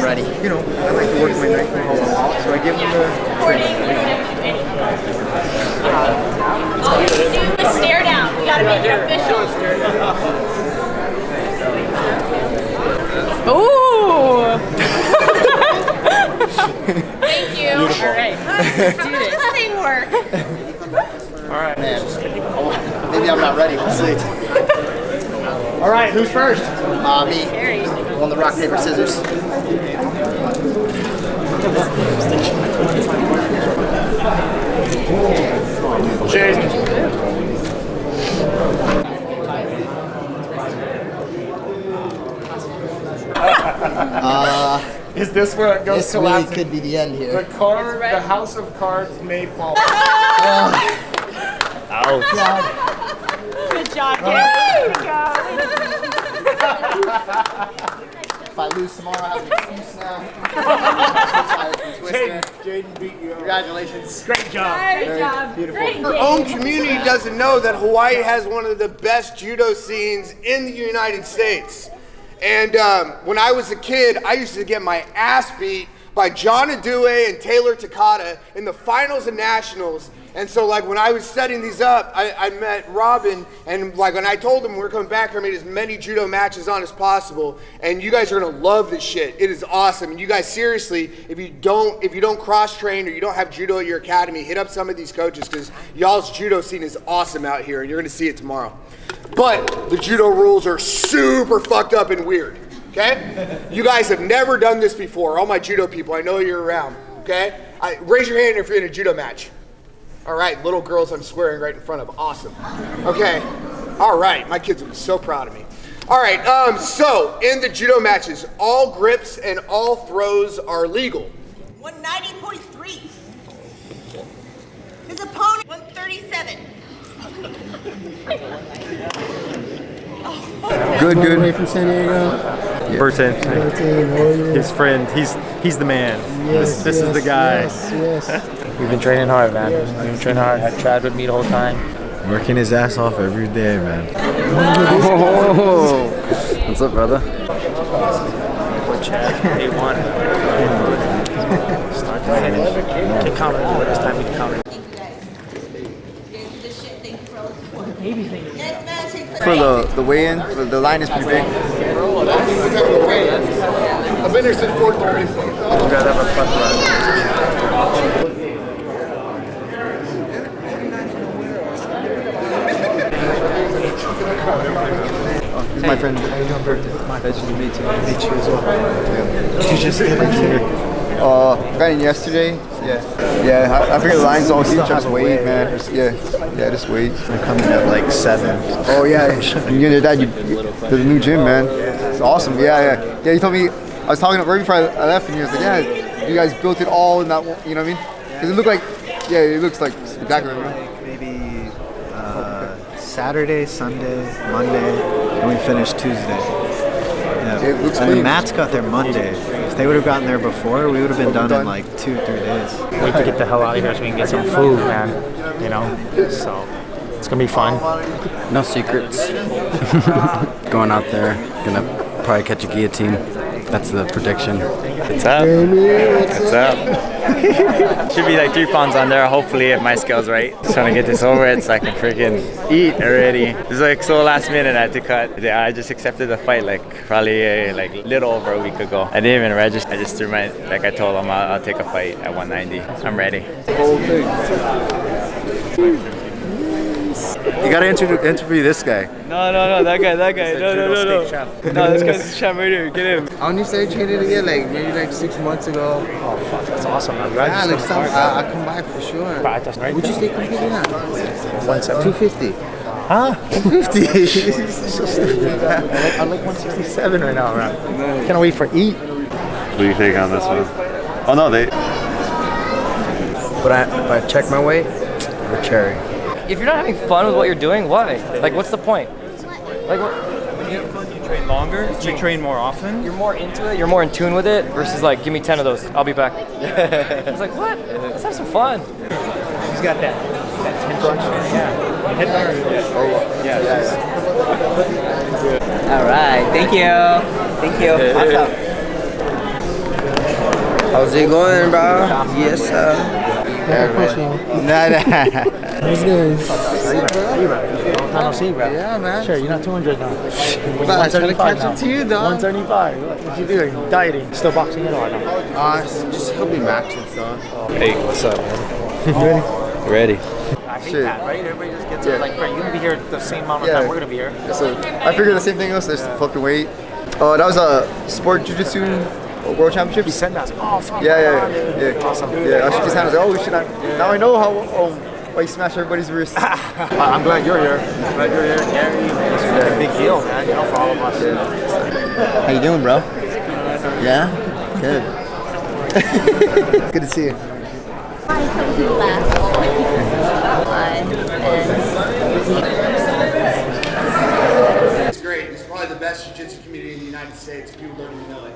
I'm ready. You know, I like to work my knife from home, so I give them All you can do is stare down. We gotta make it official. Ooh! Thank you. All right. Let's do this. This thing work. Man, maybe I'm not ready. We'll see. All right, who's first? Uh, me. On the rock, paper, scissors. Uh, is this where it goes This really could be the end here. The card, the house of cards may fall. Ouch. Good job, Gary. If I lose tomorrow, I have an excuse now. Tired. Jaden beat you. Congratulations. Great job. Good job. Beautiful. Great Our own community doesn't know that Hawaii has one of the best judo scenes in the United States. And um, when I was a kid, I used to get my ass beat by John Adue and Taylor Takata in the finals and nationals. And so, like, when I was setting these up, I, I met Robin, and like, when I told him we're coming back here, I made as many judo matches on as possible. And you guys are gonna love this shit. It is awesome. And you guys, seriously, if you don't, if you don't cross train or you don't have judo at your academy, hit up some of these coaches because y'all's judo scene is awesome out here, and you're gonna see it tomorrow. But the judo rules are super fucked up and weird. Okay? You guys have never done this before. All my judo people, I know you're around. Okay? I, raise your hand if you're in a judo match. All right, little girls I'm swearing right in front of. Awesome. Okay. All right, my kids will be so proud of me. All right, um, so in the judo matches, all grips and all throws are legal. 190.3. His opponent, 137. Good, good. Away from San Diego. Burton, Hey, how are you? his friend. He's he's the man. Yes, this this is the guy. Yes, yes. We've been training hard, man. We've been training hard. Had Chad with me the whole time. Working his ass off every day, man. What's up, brother? With Chad, day one. Start to finish. Get confident when it's time to get. Thank you guys. You guys did this shit. Thank you for the support. Yes, man. Take For the the weigh-in, the, the line is pretty big. I've been here since 4:30. You gotta have a fun is my friend. How you doing, Bert? My pleasure to meet you. Meet you as well. Yeah. Did You just get here. Uh, got in yesterday. Yeah. Yeah, I, I figured the line's all huge. Just wait, man. Just, yeah. Yeah, just wait. I'm coming at like seven. Oh yeah. And you did that. You, the new gym, man. It's awesome. Yeah, yeah. Yeah, you told me. I was talking to right before I left, and you was like, yeah, you guys built it all in that. one- You know what I mean? Because it looked like, yeah, it looks like spectacular. Maybe uh, Saturday, Sunday, Monday, and we finished Tuesday. Yeah. It looks I mean. Matt's got there Monday. If they would have gotten there before, we would have been done, Done. in like two, three days. Wait to get the hell out of here so we can get some food, man. You know? So, it's gonna be fun. No secrets. Going out there, gonna probably catch a guillotine. That's the prediction. What's up? What's up? Should be like three pounds on there, hopefully, if my scale's right. Just trying to get this over it so I can freaking eat already. It's like so last minute I had to cut. Yeah, I just accepted the fight like probably uh, like little over a week ago. I didn't even register. I just threw my, like I told them I'll, I'll take a fight at 190. I'm ready. You gotta interview, interview this guy. No, no, no, that guy, that guy. No, no, no, no. No, this guy's champ right here. Get him. I only started training again like maybe like six months ago. Oh, fuck. That's awesome. I'm glad Yeah, you like some. I, I come back for sure. Right, that's right. Would you stay competing now? One 250. Huh? 250. so stupid. I like, like 167 right now, man. Can't wait for eat. What do you think on this one? Oh no, they. But I, but I check my weight. We're cherry. If you're not having fun with what you're doing, why? Like, what's the point? Like, what? You have fun, you train longer. You train more often. You're more into it. You're more in tune with it versus like, give me ten of those. I'll be back. it's like what? Let's have some fun. He's got that, that tension. Yeah. Hit there. Oh, Yeah. All right. Thank you. Thank you. Awesome. How's it going, bro? Yes, sir. Nah, nah. What's good? Long time no see, bro. Yeah, man. Sure, you're not 200 now. But I try to 175 catch now. up to you, dog. 175. What, what you doing? Dieting. Still boxing it or no? Uh, just help me match and stuff. Hey, what's up, man? Ready? Ready. I hate Shit. that, right? Everybody just gets Yeah. it like, right, you're gonna be here at the same amount of Yeah. time we're gonna be here. So I figured the same thing else. There's fucking weight. Uh, that was a sport jujitsu world He championships. sent us. Oh, fuck. Yeah, yeah, man, yeah. yeah. Awesome. Yeah, I shook his hand. I was like, oh shit! I, now I know how um, why you smash everybody's wrist. I- I'm glad you're here. I'm glad you're here, Gary. Man, it's a big deal, man. You know, for all of us. How you doing, bro? Yeah? Good. Good to see you. I come to the last It's great. He's probably the best jiu-jitsu community in the United States. People don't even know it.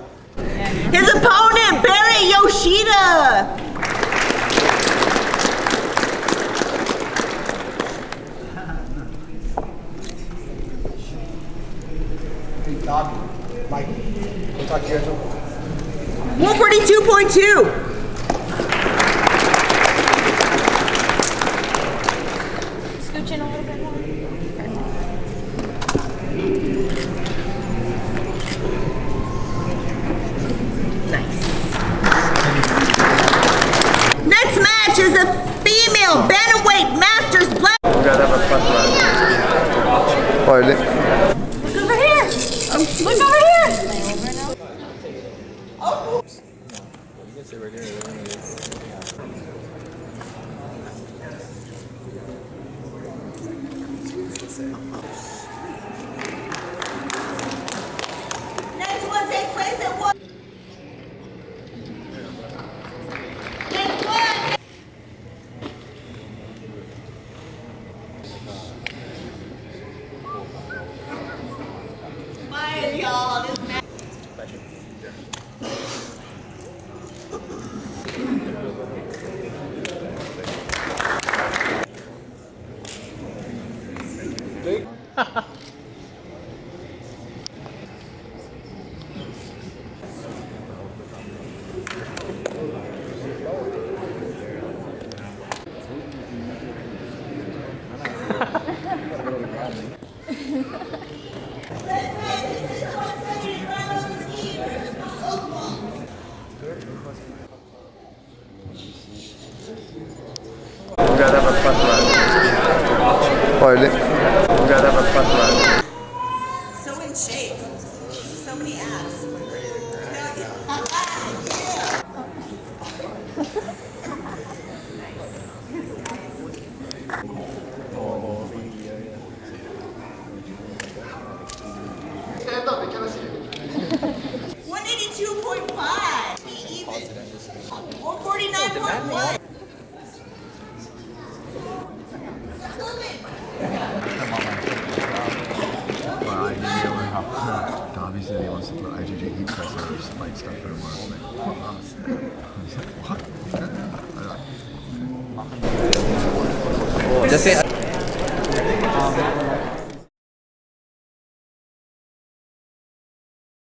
His opponent, Barry Yoshida. Mike, we'll talk to you 142.2. a female bantamweight masters black. Oh, they- Look over here. Look over here. Next one takes place at one. Next one. Fire, y'all, this match. Oh, they- So in shape. So many abs. One eighty-two point five. Even. One forty-nine point one. Dobby said he wants to put IGJ heat press on his fight stuff for tomorrow. what? Just say. Um,